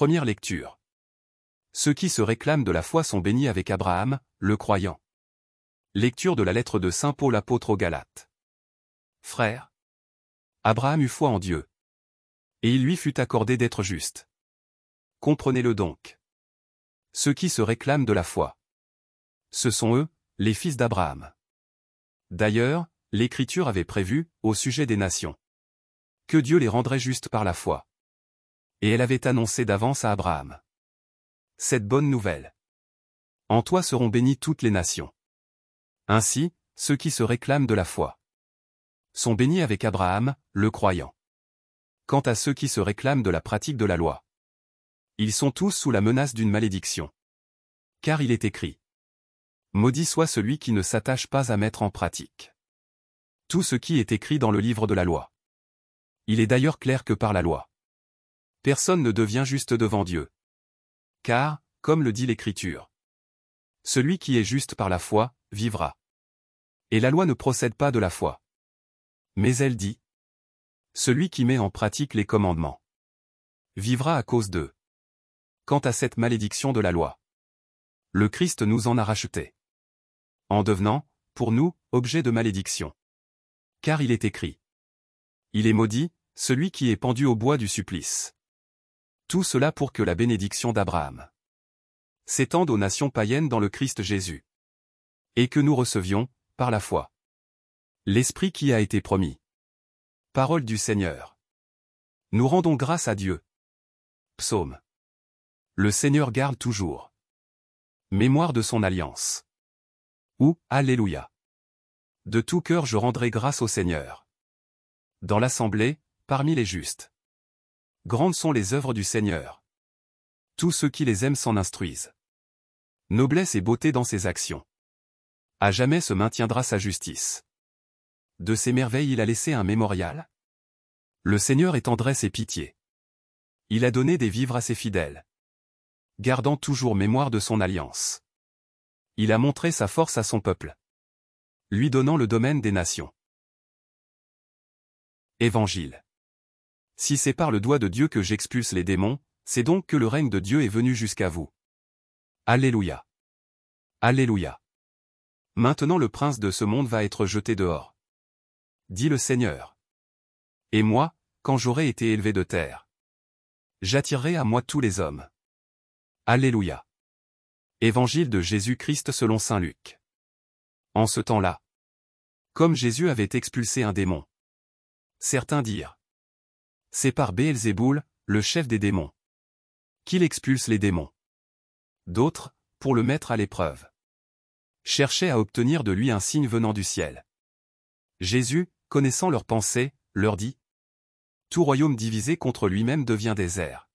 Première lecture. Ceux qui se réclament de la foi sont bénis avec Abraham, le croyant. Lecture de la lettre de Saint Paul apôtre aux Galates. Frères. Abraham eut foi en Dieu. Et il lui fut accordé d'être juste. Comprenez-le donc. Ceux qui se réclament de la foi. Ce sont eux, les fils d'Abraham. D'ailleurs, l'Écriture avait prévu, au sujet des nations, que Dieu les rendrait justes par la foi. Et elle avait annoncé d'avance à Abraham. Cette bonne nouvelle. En toi seront bénies toutes les nations. Ainsi, ceux qui se réclament de la foi sont bénis avec Abraham, le croyant. Quant à ceux qui se réclament de la pratique de la loi, ils sont tous sous la menace d'une malédiction. Car il est écrit. Maudit soit celui qui ne s'attache pas à mettre en pratique tout ce qui est écrit dans le livre de la loi. Il est d'ailleurs clair que par la loi, personne ne devient juste devant Dieu. Car, comme le dit l'Écriture, celui qui est juste par la foi, vivra. Et la loi ne procède pas de la foi. Mais elle dit, celui qui met en pratique les commandements vivra à cause d'eux. Quant à cette malédiction de la loi, le Christ nous en a racheté. En devenant, pour nous, objet de malédiction. Car il est écrit. Il est maudit, celui qui est pendu au bois du supplice. Tout cela pour que la bénédiction d'Abraham s'étende aux nations païennes dans le Christ Jésus. Et que nous recevions, par la foi, l'Esprit qui a été promis. Parole du Seigneur. Nous rendons grâce à Dieu. Psaume. Le Seigneur garde toujours. Mémoire de son alliance. Ou, Alléluia. De tout cœur je rendrai grâce au Seigneur. Dans l'assemblée, parmi les justes. Grandes sont les œuvres du Seigneur. Tous ceux qui les aiment s'en instruisent. Noblesse et beauté dans ses actions. À jamais se maintiendra sa justice. De ses merveilles il a laissé un mémorial. Le Seigneur est tendresse et pitié. Il a donné des vivres à ses fidèles. Gardant toujours mémoire de son alliance. Il a montré sa force à son peuple. Lui donnant le domaine des nations. Évangile. Si c'est par le doigt de Dieu que j'expulse les démons, c'est donc que le règne de Dieu est venu jusqu'à vous. Alléluia. Alléluia. Maintenant le prince de ce monde va être jeté dehors. Dit le Seigneur. Et moi, quand j'aurai été élevé de terre, j'attirerai à moi tous les hommes. Alléluia. Évangile de Jésus-Christ selon Saint Luc. En ce temps-là, comme Jésus avait expulsé un démon, certains dirent c'est par Béelzéboul, le chef des démons. Qu'il expulse les démons. D'autres, pour le mettre à l'épreuve, cherchaient à obtenir de lui un signe venant du ciel. Jésus, connaissant leurs pensées, leur dit Tout royaume divisé contre lui-même devient désert.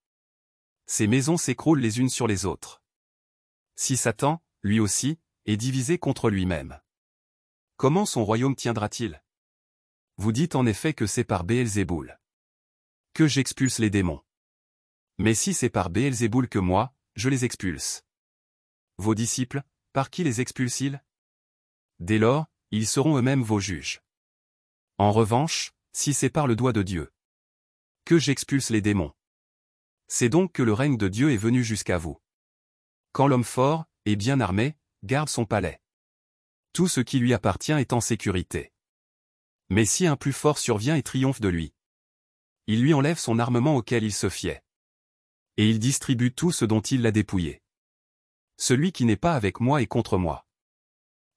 Ces maisons s'écroulent les unes sur les autres. Si Satan, lui aussi, est divisé contre lui-même. Comment son royaume tiendra-t-il? Vous dites en effet que c'est par Béelzéboul que j'expulse les démons. Mais si c'est par Béelzéboul que moi, je les expulse. Vos disciples, par qui les expulsent-ils? Dès lors, ils seront eux-mêmes vos juges. En revanche, si c'est par le doigt de Dieu que j'expulse les démons. C'est donc que le règne de Dieu est venu jusqu'à vous. Quand l'homme fort, et bien armé, garde son palais. Tout ce qui lui appartient est en sécurité. Mais si un plus fort survient et triomphe de lui, il lui enlève son armement auquel il se fiait. Et il distribue tout ce dont il l'a dépouillé. Celui qui n'est pas avec moi est contre moi.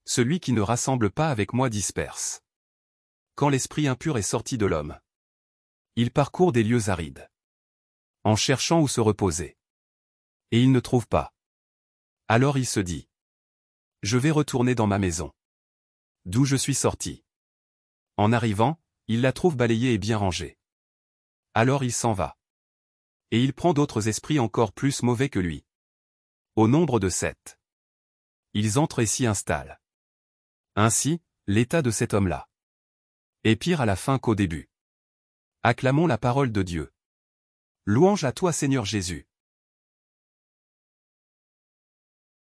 Celui qui ne rassemble pas avec moi disperse. Quand l'esprit impur est sorti de l'homme, il parcourt des lieux arides. En cherchant où se reposer. Et il ne trouve pas. Alors il se dit. Je vais retourner dans ma maison. D'où je suis sorti. En arrivant, il la trouve balayée et bien rangée. Alors il s'en va. Et il prend d'autres esprits encore plus mauvais que lui. Au nombre de sept. Ils entrent et s'y installent. Ainsi, l'état de cet homme-là. Est pire à la fin qu'au début. Acclamons la parole de Dieu. Louange à toi Seigneur Jésus.